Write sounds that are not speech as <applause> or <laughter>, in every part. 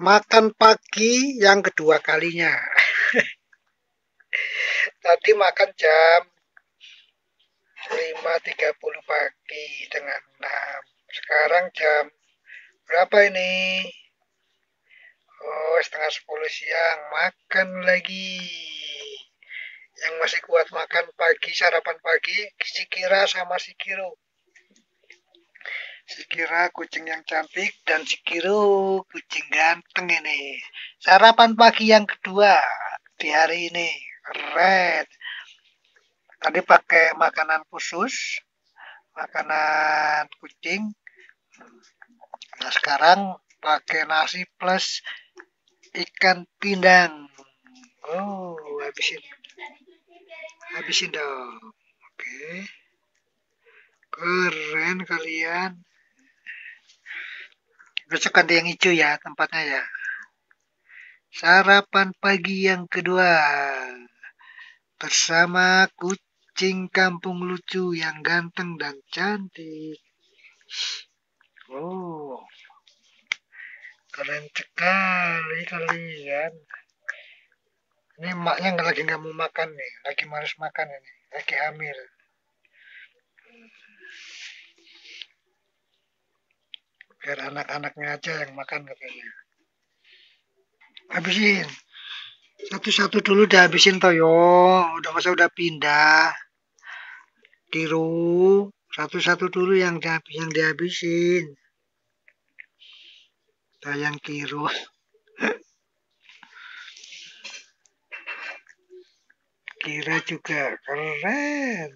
makan pagi yang kedua kalinya. <laughs> Tadi makan jam 5.30 pagi dengan 6. Sekarang jam berapa ini? Oh, setengah 10 siang. Makan lagi. Yang masih kuat makan pagi, sarapan pagi, si Kira sama si Kiro. Sikira kucing yang cantik dan Sikiru kucing ganteng ini. Sarapan pagi yang kedua di hari ini. Keren. Tadi pakai makanan khusus. Makanan kucing. Nah sekarang pakai nasi plus ikan pindang. Oh, habisin. Habisin dong. Oke. Keren kalian besok ganti yang hijau ya tempatnya ya. Sarapan pagi yang kedua. Bersama kucing kampung lucu yang ganteng dan cantik. Oh. Keren sekali kalian. Ini emaknya nggak lagi nggak mau makan nih. Lagi males makan ini. Lagi hamil biar anak-anaknya aja yang makan katanya. Habisin. Satu-satu dulu udah habisin toyo udah masa udah pindah. Tiru. Satu-satu dulu yang yang dihabisin yang kiru <laughs> kira juga keren.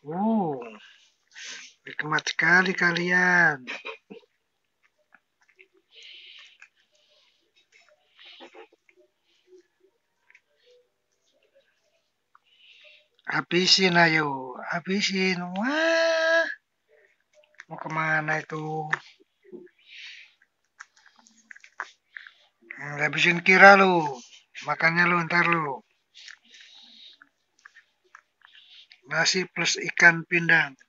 Wow Nikmat sekali kalian. Habisin ayo, habisin. Wah, mau ke mana itu? Habisin kira lu, makannya lu ntar lu. Nasi plus ikan pindang.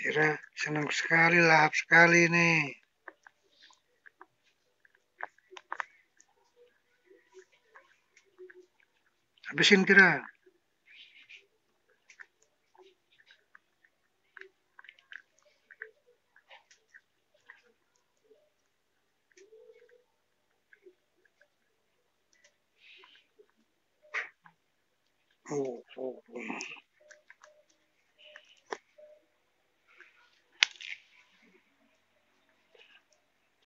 Kira senang sekali, lahap sekali nih. Habisin kira. Oh, oh, oh.